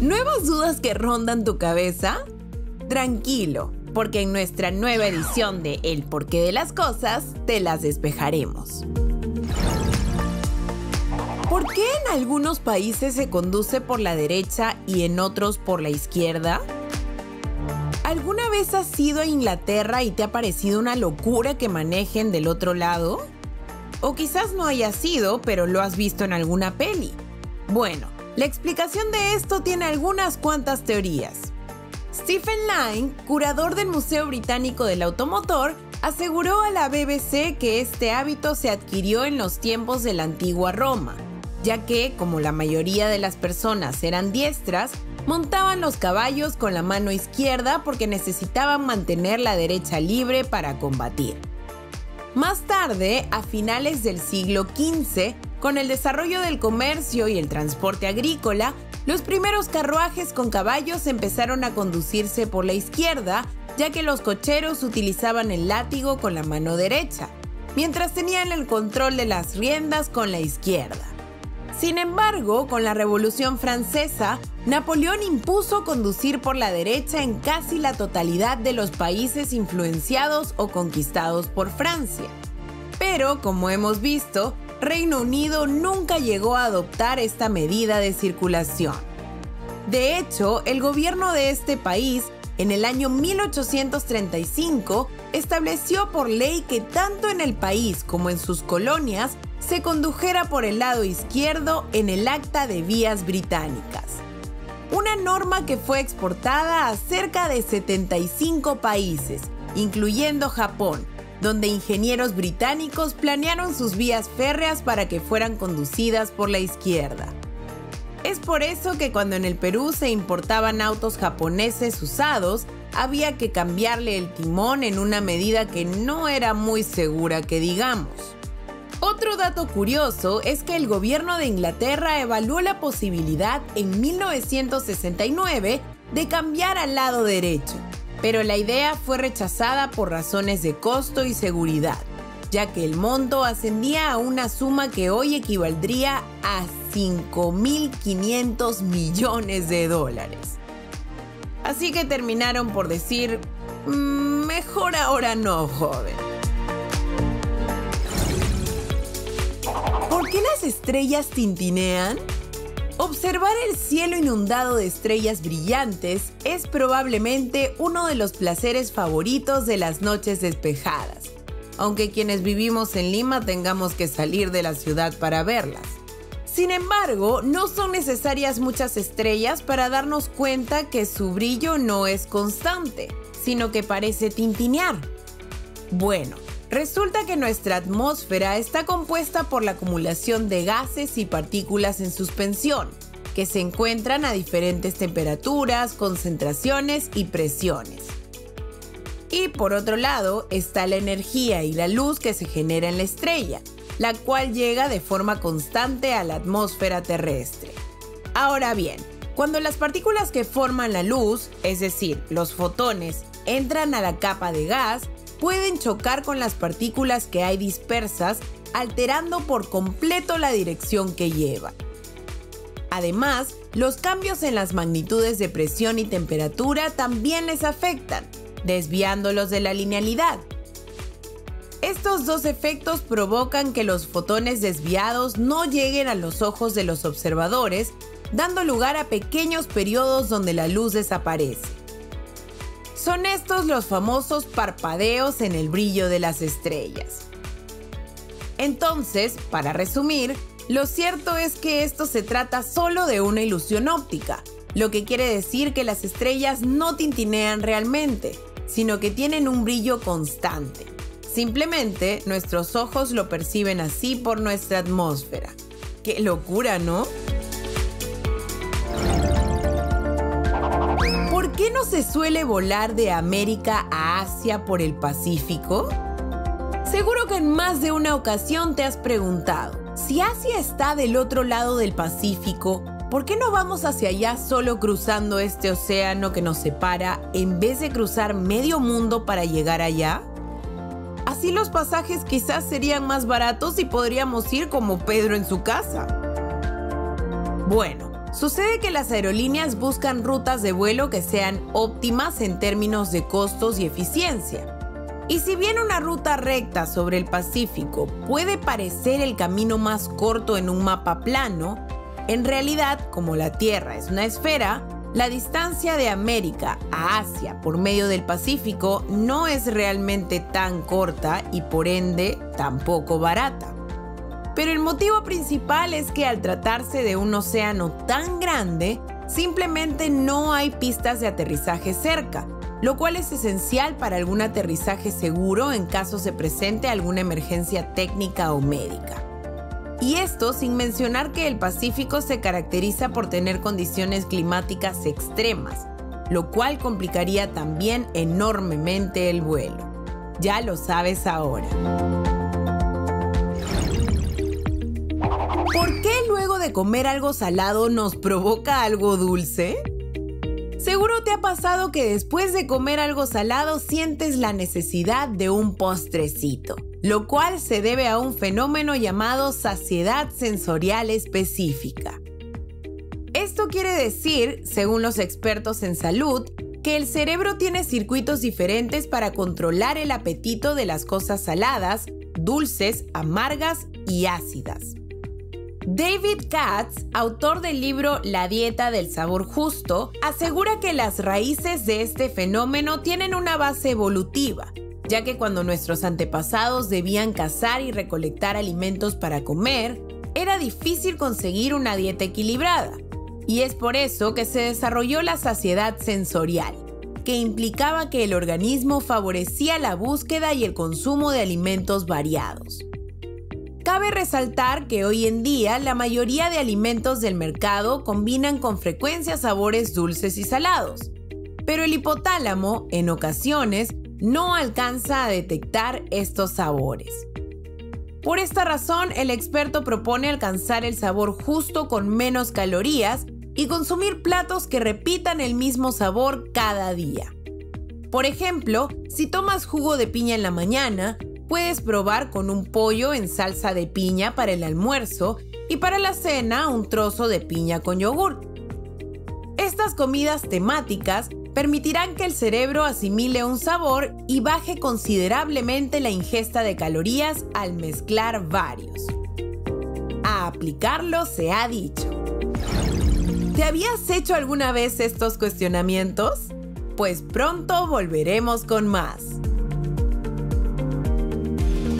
¿Nuevas dudas que rondan tu cabeza? Tranquilo, porque en nuestra nueva edición de El porqué de las cosas te las despejaremos. ¿Por qué en algunos países se conduce por la derecha y en otros por la izquierda? ¿Alguna vez has ido a Inglaterra y te ha parecido una locura que manejen del otro lado? O quizás no haya sido, pero lo has visto en alguna peli. Bueno, la explicación de esto tiene algunas cuantas teorías. Stephen Lyne, curador del Museo Británico del Automotor, aseguró a la BBC que este hábito se adquirió en los tiempos de la antigua Roma, ya que, como la mayoría de las personas eran diestras, montaban los caballos con la mano izquierda porque necesitaban mantener la derecha libre para combatir. Más tarde, a finales del siglo XV, con el desarrollo del comercio y el transporte agrícola, los primeros carruajes con caballos empezaron a conducirse por la izquierda, ya que los cocheros utilizaban el látigo con la mano derecha, mientras tenían el control de las riendas con la izquierda. Sin embargo, con la Revolución Francesa, Napoleón impuso conducir por la derecha en casi la totalidad de los países influenciados o conquistados por Francia. Pero, como hemos visto, Reino Unido nunca llegó a adoptar esta medida de circulación. De hecho, el gobierno de este país, en el año 1835, estableció por ley que tanto en el país como en sus colonias se condujera por el lado izquierdo en el Acta de Vías Británicas. Una norma que fue exportada a cerca de 75 países, incluyendo Japón, donde ingenieros británicos planearon sus vías férreas para que fueran conducidas por la izquierda. Es por eso que cuando en el Perú se importaban autos japoneses usados, había que cambiarle el timón en una medida que no era muy segura que digamos. Otro dato curioso es que el gobierno de Inglaterra evaluó la posibilidad en 1969 de cambiar al lado derecho, pero la idea fue rechazada por razones de costo y seguridad, ya que el monto ascendía a una suma que hoy equivaldría a 5.500 millones de dólares. Así que terminaron por decir, "Mm, mejor ahora no, joven. ¿Por qué las estrellas tintinean? Observar el cielo inundado de estrellas brillantes es probablemente uno de los placeres favoritos de las noches despejadas, aunque quienes vivimos en Lima tengamos que salir de la ciudad para verlas. Sin embargo, no son necesarias muchas estrellas para darnos cuenta que su brillo no es constante, sino que parece tintinear. Bueno, resulta que nuestra atmósfera está compuesta por la acumulación de gases y partículas en suspensión, que se encuentran a diferentes temperaturas, concentraciones y presiones. Y por otro lado está la energía y la luz que se genera en la estrella, la cual llega de forma constante a la atmósfera terrestre. Ahora bien, cuando las partículas que forman la luz, es decir, los fotones, entran a la capa de gas, pueden chocar con las partículas que hay dispersas, alterando por completo la dirección que llevan. Además, los cambios en las magnitudes de presión y temperatura también les afectan, desviándolos de la linealidad. Estos dos efectos provocan que los fotones desviados no lleguen a los ojos de los observadores, dando lugar a pequeños periodos donde la luz desaparece. Son estos los famosos parpadeos en el brillo de las estrellas. Entonces, para resumir, lo cierto es que esto se trata solo de una ilusión óptica, lo que quiere decir que las estrellas no tintinean realmente, sino que tienen un brillo constante. Simplemente nuestros ojos lo perciben así por nuestra atmósfera. ¡Qué locura, ¿no? ¿Por qué no se suele volar de América a Asia por el Pacífico? Seguro que en más de una ocasión te has preguntado, si Asia está del otro lado del Pacífico, ¿por qué no vamos hacia allá solo cruzando este océano que nos separa en vez de cruzar medio mundo para llegar allá? Así los pasajes quizás serían más baratos y podríamos ir como Pedro en su casa. Bueno, Sucede que las aerolíneas buscan rutas de vuelo que sean óptimas en términos de costos y eficiencia. Y si bien una ruta recta sobre el Pacífico puede parecer el camino más corto en un mapa plano, en realidad, como la Tierra es una esfera, la distancia de América a Asia por medio del Pacífico no es realmente tan corta y por ende tampoco barata. Pero el motivo principal es que al tratarse de un océano tan grande, simplemente no hay pistas de aterrizaje cerca, lo cual es esencial para algún aterrizaje seguro en caso se presente alguna emergencia técnica o médica. Y esto sin mencionar que el Pacífico se caracteriza por tener condiciones climáticas extremas, lo cual complicaría también enormemente el vuelo. Ya lo sabes ahora. Comer algo salado nos provoca algo dulce? Seguro te ha pasado que después de comer algo salado sientes la necesidad de un postrecito lo cual se debe a un fenómeno llamado saciedad sensorial específica. Esto quiere decir, según los expertos en salud, que el cerebro tiene circuitos diferentes para controlar el apetito de las cosas saladas, dulces, amargas y ácidas. David Katz, autor del libro La dieta del sabor justo, asegura que las raíces de este fenómeno tienen una base evolutiva ya que cuando nuestros antepasados debían cazar y recolectar alimentos para comer, era difícil conseguir una dieta equilibrada. Y es por eso que se desarrolló la saciedad sensorial, que implicaba que el organismo favorecía la búsqueda y el consumo de alimentos variados. Cabe resaltar que hoy en día la mayoría de alimentos del mercado combinan con frecuencia sabores dulces y salados, pero el hipotálamo, en ocasiones, no alcanza a detectar estos sabores. Por esta razón, el experto propone alcanzar el sabor justo con menos calorías y consumir platos que repitan el mismo sabor cada día. Por ejemplo, si tomas jugo de piña en la mañana, puedes probar con un pollo en salsa de piña para el almuerzo y para la cena un trozo de piña con yogur. Estas comidas temáticas permitirán que el cerebro asimile un sabor y baje considerablemente la ingesta de calorías al mezclar varios. A aplicarlo se ha dicho. ¿Te habías hecho alguna vez estos cuestionamientos? Pues pronto volveremos con más.